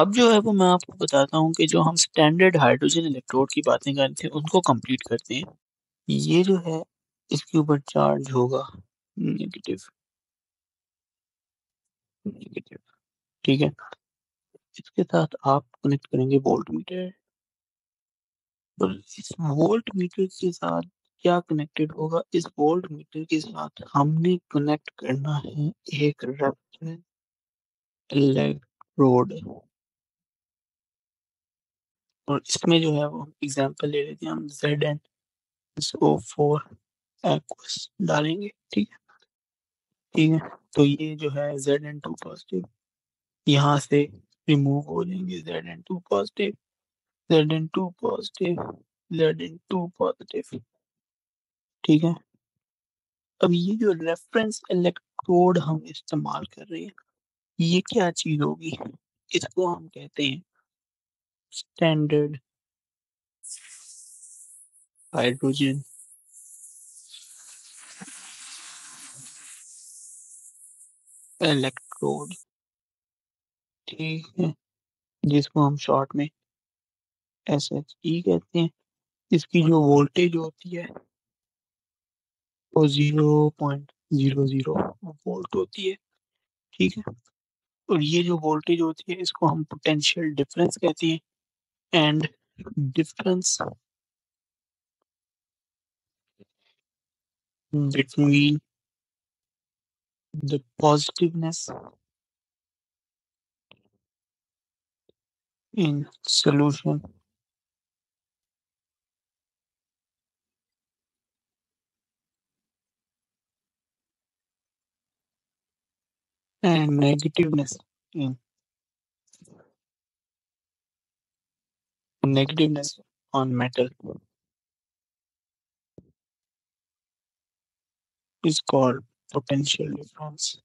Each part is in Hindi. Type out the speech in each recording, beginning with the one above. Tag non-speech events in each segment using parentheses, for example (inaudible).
अब जो है वो मैं आपको बताता हूँ कि जो हम स्टैंडर्ड हाइड्रोजन इलेक्ट्रोड की बातें कर रहे थे, उनको कंप्लीट करते हैं। ये जो है, इसके ऊपर चार्ज होगा। नेगेटिव नेगेटिव ठीक है? इसके साथ आप कनेक्ट करेंगे वोल्ट मीटर और इस वोल्ट मीटर के साथ क्या कनेक्टेड होगा? इस वोल्ट मीटर के साथ हमने कनेक्ट करना है एक रेफरेंस इलेक्ट्रोड और इसमें जो है वो एग्जांपल ले लेते हैं, हम Z N O four aqueous डालेंगे, ठीक है? ठीक है तो ये जो है जेड एन टू पॉजिटिव यहाँ से रिमूव हो जाएँगे Z N two positive Z N two positive Z N two positive ठीक है? अब ये जो रेफरेंस इलेक्ट्रोड हम इस्तेमाल कर रहे हैं, ये क्या चीज़ होगी? इसको हम कहते हैं स्टैंडर्ड हाइड्रोजन इलेक्ट्रोड ठीक है, जिसको हम शॉर्ट में एस एच ई कहते हैं। इसकी जो वोल्टेज होती है, वो zero point zero zero volt होती है। ठीक है, और ये जो वोल्टेज होती है, इसको हम पोटेंशियल डिफरेंस कहते हैं। and difference between the positiveness in solution. And negativeness in negativeness on metal is called potential difference.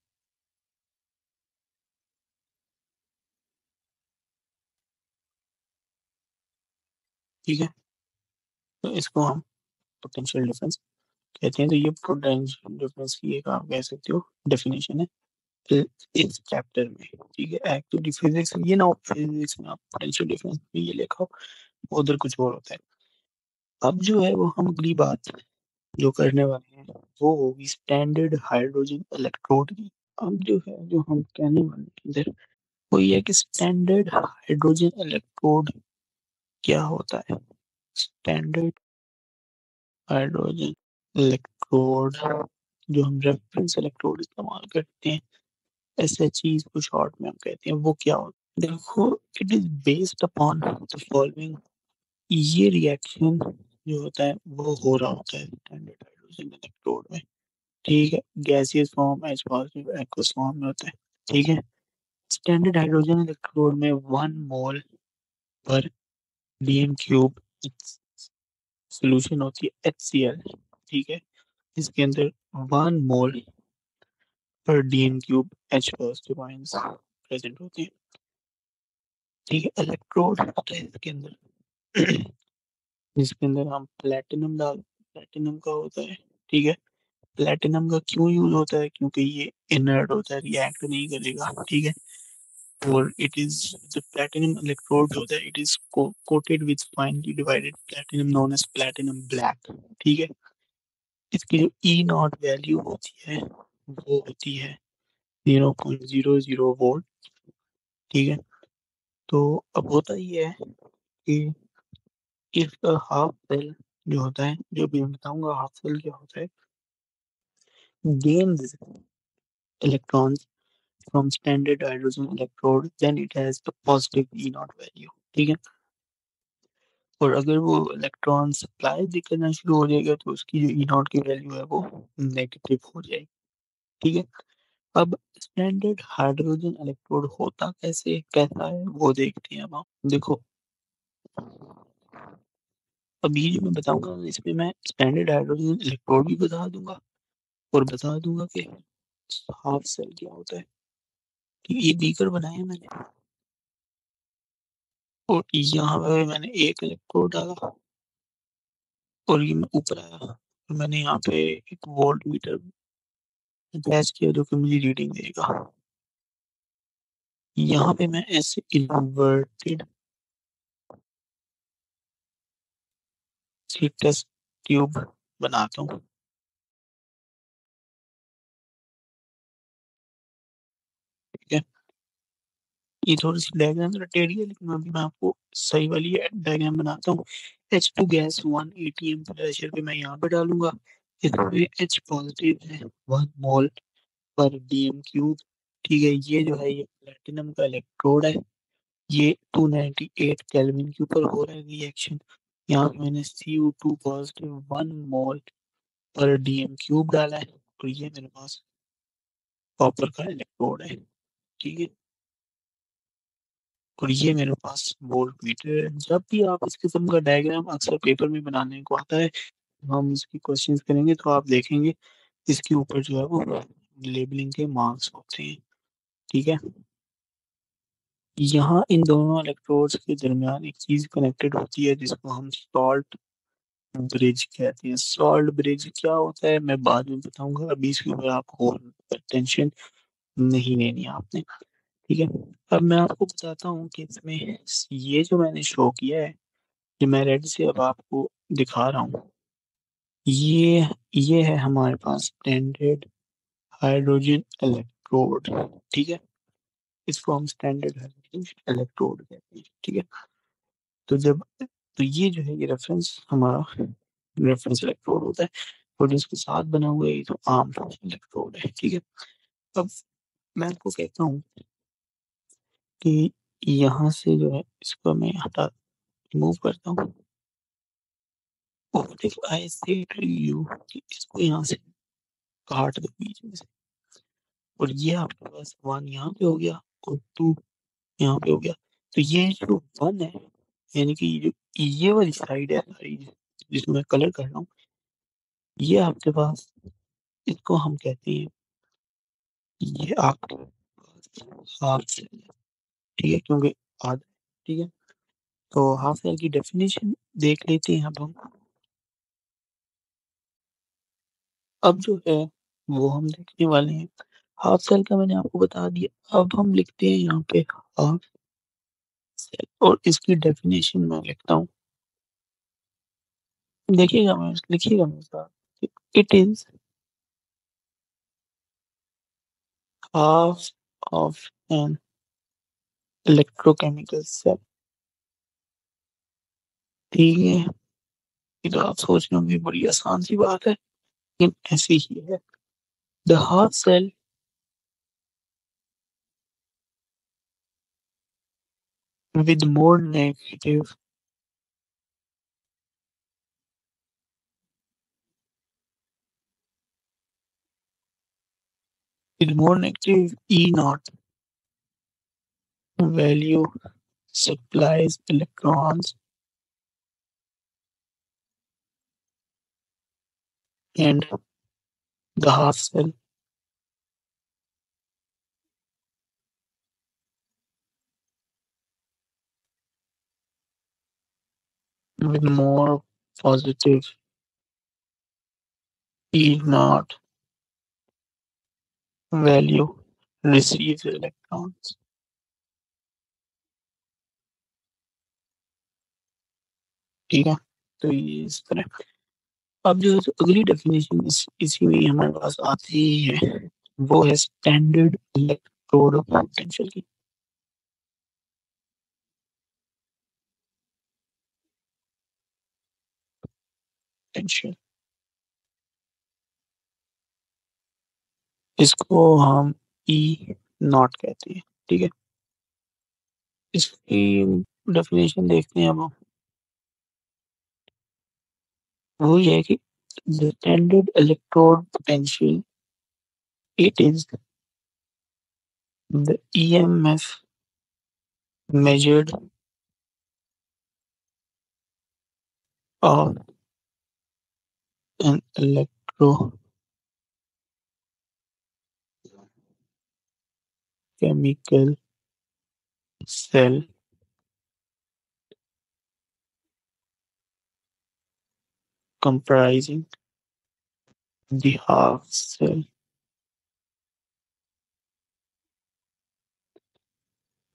ठीक है? तो इसको हम पोटेंशियल डिफरेंस कहते हैं। तो ये पोटेंशियल डिफरेंस की एक आप कह सकते हो डेफिनेशन है। इस चैप्टर में, ठीक है? एक्टिविटी फिजिक्स ये ना फिजिक्स में आप पोटेंशियल डिफरेंस में ये लिखा उधर कुछ और होता है। अब जो है, वो हम अगली बात जो करने वाले हैं, वो होगी स्टैंडर्ड हाइड्रोजन इलेक्ट्रोड की। अब जो है, जो हम कहने वाले इधर, वो ये कि स्टैंडर्ड हाइड्रोजन इलेक्ट्रोड क्या होता है? स्टैंडर्ड हाइड्रोजन इलेक्ट्रोड जो हम रेफरेंस इलेक्ट्रोड इस्तेमाल करते हैं एस एच को शॉर्ट में हम कहते हैं, वो क्या होता है? देखो it is based upon the following ये रिएक्शन जो होता है, वो हो रहा होता है स्टैंडर्ड हाइड्रोजन इलेक्ट्रोड में। ठीक है? Gaseous form H positive aqueous form में होता है। ठीक है? स्टैंडर्ड हाइड्रोजन इलेक्ट्रोड में one mole per dm cube solution होती है एच ठीक है? इसके अंदर one mole per dm cube H positive ions present होते हैं। ठीक है इलेक्ट्रोड होता है इसके अंदर। (clears throat) जिसके अंदर हम प्लेटिनम डाल प्लेटिनम का होता है ठीक है? प्लेटिनम का क्यों यूज़ होता है? क्योंकि ये इनर्ट होता है रिएक्ट नहीं करेगा ठीक है? और it is the platinum electrode होता है it is coated with finely divided platinum known as platinum black ठीक है? इसकी जो ई नॉट वैल्यू होती है वो होती है। Zero point zero zero volt, ठीक है? तो अब होता ये है कि इफ़ हाफ़ सेल जो होता है, जो भी बताऊँगा हाफ़ सेल क्या होता है, gains electrons from standard hydrogen electrode, then it has a positive E naught ठीक है? और अगर वो इलेक्ट्रॉन सप्लाई करना शुरू हो जाएगा तो उसकी जो ई नॉट की वैल्यू है वो नेगेटिव हो जाएगी। ठीक है। अब स्टैंडर्ड हाइड्रोजन इलेक्ट्रोड होता कैसे, कैसा है, वो देखते हैं अब आप। देखो। अब ये जो मैं बताऊँगा, इसमें मैं स्टैंडर्ड हाइड्रोजन इलेक्ट्रोड भी बता दूँगा और बता दूँगा कि हाफ़ सेल क्या होता है। कि ये बीकर बनाया मैंने। और यहाँ पे मैंने एक इलेक्ट्रोड डाला। और ये मैं ऊपर आया। मैंने यहाँ पे एक वोल्ट मीटर अटैच किया जो कि मुझे रीडिंग देगा। यहाँ पे मैं ऐसे इन्वर्टेड ट्यूब बनाता हूँ। ये थोड़ी सी डायग्राम जरा टेढ़ी है, लेकिन अभी मैं आपको सही वाली डायग्राम बनाता हूँ। H two gas one ATM pressure पे मैं यहाँ पे डालूँगा। इसमें एच पॉजिटिव है? वन मोल पर क्यूब ठीक है? ये जो है ये प्लेटिनम का इलेक्ट्रोड है। ये 298 केल्विन के ऊपर हो रहा है रिएक्शन यहाँ मैंने to positive one mole per cube डाला है और ये मेरे पास कॉपर का इलेक्ट्रोड है ठीक है? और ये मेरे पास वोल्ट मीटर है। जब भी आप इस किस्म का डायग्राम अक्सर पेपर में बनाने को आता है हम इसकी क्वेश्चंस करेंगे तो आप देखेंगे इसके ऊपर जो है वो लेबलिंग के मार्क्स होते हैं। ठीक है? यहाँ इन दोनों इलेक्ट्रोड्स के दरमियान एक चीज़ कनेक्टेड होती है जिसको हम सॉल्ट ब्रिज कहते हैं। सॉल्ट ब्रिज क्या होता है? मैं बाद में बताऊँगा। अभी इसके ऊपर आपको टेंशन नहीं लेनी आपने। ठीक है? अब मैं आपको बताता हूँ कि इसमें ये जो मैंने शो किया है, ये मैं रेड से अब आपको दिखा रहा हूँ। ये ये है हमारे पास स्टैंडर्ड हाइड्रोजन इलेक्ट्रोड ठीक है? इसको हम स्टैंडर्ड हाइड्रोजन इलेक्ट्रोड कहते हैं, ठीक है? तो जब तो ये जो है, ये रेफरेंस हमारा रेफरेंस इलेक्ट्रोड होता है, और जिसके साथ बना हुआ है, ये तो आम इलेक्ट्रोड है, ठीक है? अब मैं आपको कहता हूँ कि यहाँ से जो है, इसको मैं हटा रिमूव करता हूँ। इसको यहाँ से काट दो, बीच में से। और ये आपके पास वन यहाँ पे हो गया और टू यहाँ पे हो गया। तो ये जो वन है, यानी कि जो, ये वाली साइड है सारी जिसमें मैं कलर कर रहा हूँ, ये आपके पास, इसको हम कहते हैं, ये आपके पास हाफ़ सेल ठीक है? क्योंकि आधा, ठीक है? तो हाफ़ सेल की डेफिनेशन देख लेते हैं अब हम। अब जो है, वो हम देखने वाले हैं। हाफ़ सेल का मैंने आपको बता दिया। अब हम लिखते हैं यहाँ पे हाफ़ सेल और इसकी डेफिनेशन मैं लिखता हूँ। देखिएगा मैं, लिखिएगा मेरे साथ। It is half of an electrochemical cell. ठीक है? ये तो आप सोच रहे होंगे, बड़ी आसान सी बात है। In as we hear, the heart cell with more negative with more negative E naught value supplies electrons and the half cell with more positive E naught value receives electrons. ठीक है तो ये इस तरह अब जो अगली डेफिनेशन इस, इसी में हमारे पास आती है वो है स्टैंडर्ड इलेक्ट्रोड पोटेंशियल की। पोटेंशियल इसको हम ई e नॉट कहते हैं ठीक है? इसकी डेफिनेशन देखते हैं अब हम। वो ये है कि the standard electrode potential it is the EMF measured of an electro chemical cell Comprising the half cell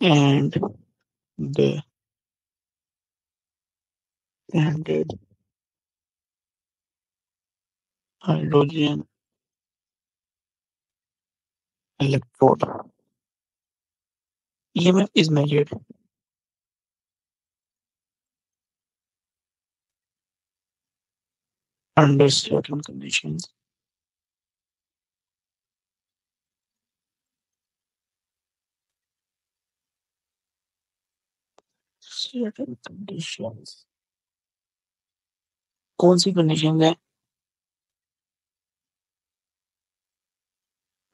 and the standard hydrogen electrode. EMF is measured under certain conditions. Certain conditions. कौन सी कंडीशन है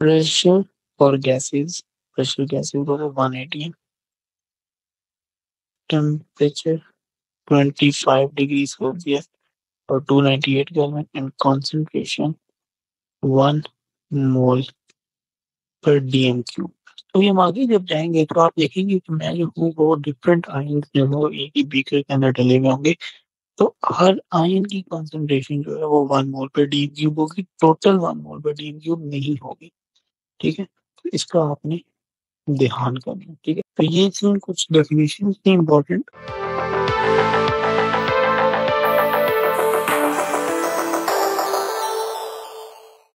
प्रेशर और गैसेस प्रेशर गैसेस को तो one at temperature twenty five degree Celsius or 298 kelvin and concentration 1 mole per dm cube. तो ये आगे जब जाएँगे तो आप देखेंगे कि मैं जो हूँ, वो डिफरेंट आयन जो है, वो एक ही बीकर के अंदर डले हुए होंगे। तो हर आयन की कंसंट्रेशन जो है, वो one mole per D cube होगी। Total one mole per D cube नहीं होगी। ठीक है? तो इसका आपने ध्यान करना ठीक है? तो ये थी कुछ डेफिनेशन थी इम्पोर्टेंट